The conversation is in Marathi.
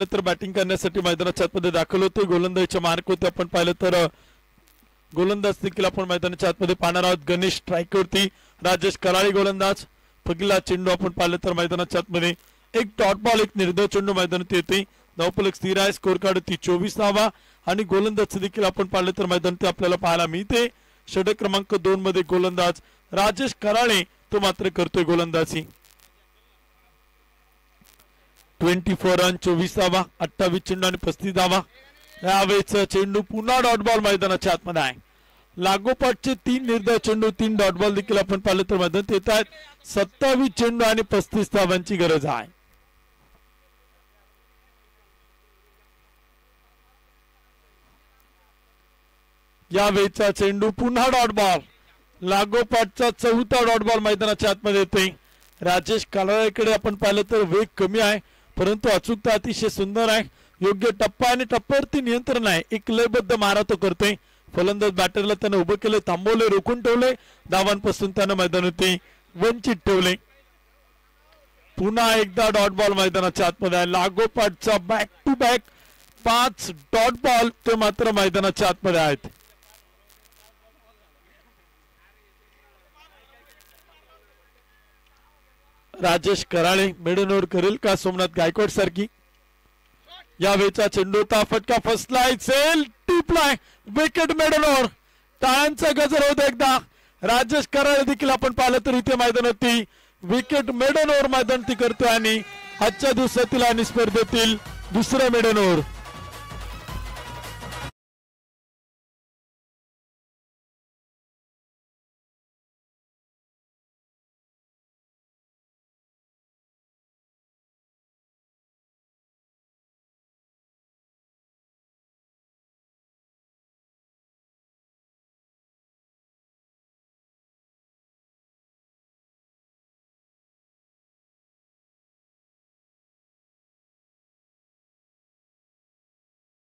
तर बॅटिंग करण्यासाठी मैदानाच्या आतमध्ये दाखल होते. गोलंदाजीच्या मार्क होते आपण पाहिलं तर गोलंदाज देखील आपण मैदानाच्या आतमध्ये पाहणार आहोत. गणेश स्ट्राईकवरती राजेश कराळी गोलंदाज. फगिला चेंडू आपण पाहिलं तर मैदानाच्या आतमध्ये एक डॉट बॉल एक निर्दय चेंडू मैदानात येते. धावफलक स्थिर आहे. स्कोर कार्ड ती चोवीस धावा आणि गोलंदाज देखील आपण पाहिलं तर मैदानात आपल्याला पाहायला मिळते. षटक क्रमांक दोन मध्ये गोलंदाज राजेश कराळे तो मात्र करतोय गोलंदाजी. ट्वेंटी फोर रन चोवीस धावा अठ्ठावीस चेंडू आणि पस्तीस धावा यावेळेचा चेंडू पुन्हा डॉट बॉल मैदानाच्या आतमध्ये आहे. लागोपाठचे तीन निर्दय चेंडू तीन डॉट बॉल देखील आपण पाहिलं तर मैदानात येत आहेत. सत्तावीस चेंडू आणि पस्तीस धावांची गरज आहे. यावेळेचा चेंडू पुन्हा डॉट बॉल. लागोपाठचा चौथा डॉट बॉल मैदानाच्या आतमध्ये येतोय. राजेश कालाळेकडे आपण पाहिलं तर वेग कमी आहे. परंतु अचूकता अतिशय सुंदर आहे. योग्य टप्पा आणि टप्प्यावरती नियंत्रण आहे. एक लयबद्ध मारा तो करतोय फलंदाज बॅटरला त्यानं उभं केलं थांबवले रोखून ठेवले. धावांपासून त्यानं मैदानावरती वंचित ठेवले. पुन्हा एकदा डॉट बॉल मैदानाच्या आतमध्ये आहे. लागोपाठचा बॅक टू बॅक पाच डॉट बॉल ते मात्र मैदानाच्या आतमध्ये आहेत. राजेश कराळे मिडनवर करेल का सोमनाथ गायकवाड सारखी? यावेळेचा चेंडू होता फटका फसलाय सेल टिपलाय विकेट मेडनोर टाळ्यांचा गजर होत एकदा. राजेश कराळे देखील आपण पाहिलं तर इथे मैदान होती विकेट मेडन ओव्हर मैदान ती करतोय आणि आजच्या दिवसातील आणि स्पर्धेतील दुसरं मेडन ओव्हर